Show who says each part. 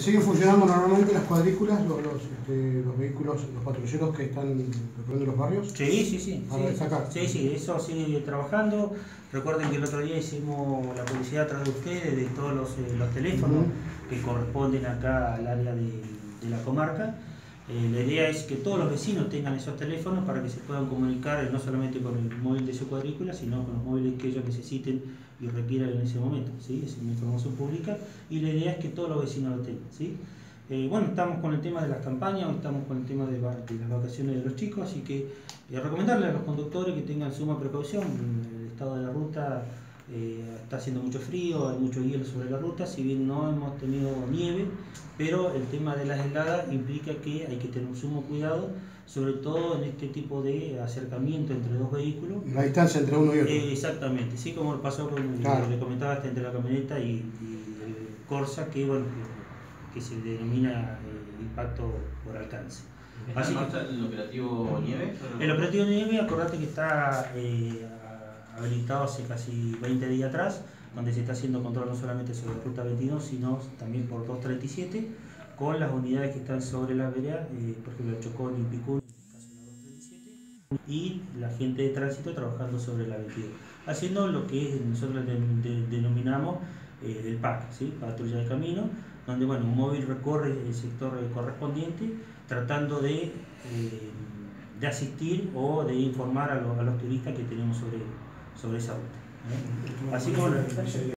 Speaker 1: siguen funcionando normalmente las cuadrículas, los, los, este, los vehículos, los patrulleros que están recorriendo los barrios?
Speaker 2: Sí, sí, sí.
Speaker 1: Para
Speaker 2: sí, sí, sí, eso sigue trabajando. Recuerden que el otro día hicimos la publicidad a través de ustedes de todos los, eh, los teléfonos que corresponden acá al área de, de la comarca. Eh, la idea es que todos los vecinos tengan esos teléfonos para que se puedan comunicar eh, no solamente con el móvil de su cuadrícula, sino con los móviles que ellos necesiten y requieran en ese momento. ¿sí? Es una información pública y la idea es que todos los vecinos lo tengan. ¿sí? Eh, bueno, estamos con el tema de las campañas, estamos con el tema de las vacaciones de los chicos, así que eh, recomendarle a los conductores que tengan suma precaución. El estado de la ruta eh, está haciendo mucho frío, hay mucho hielo sobre la ruta, si bien no hemos tenido nieve, pero el tema de las heladas implica que hay que tener un sumo cuidado, sobre todo en este tipo de acercamiento entre dos vehículos.
Speaker 1: La distancia entre uno y otro.
Speaker 2: Eh, exactamente, sí como pasó con el
Speaker 1: Claro.
Speaker 2: le comentaba hasta entre la camioneta y, y el Corsa, que bueno, que, que se denomina eh, impacto por alcance.
Speaker 3: ¿Está
Speaker 2: Así
Speaker 3: en
Speaker 2: que-
Speaker 3: el operativo nieve?
Speaker 2: El operativo nieve, acordate que está eh, habilitado hace casi 20 días atrás, donde se está haciendo control no solamente sobre Ruta 22, sino también por 237, con las unidades que están sobre la vereda, eh, por ejemplo el Chocón y Picún, en caso la 237, y la gente de tránsito trabajando sobre la 22, haciendo lo que nosotros de- de- denominamos eh, el PAC, ¿sí? patrulla de camino, donde bueno, un móvil recorre el sector correspondiente tratando de, eh, de asistir o de informar a los, a los turistas que tenemos sobre, sobre esa ruta. ¿eh? Así bueno,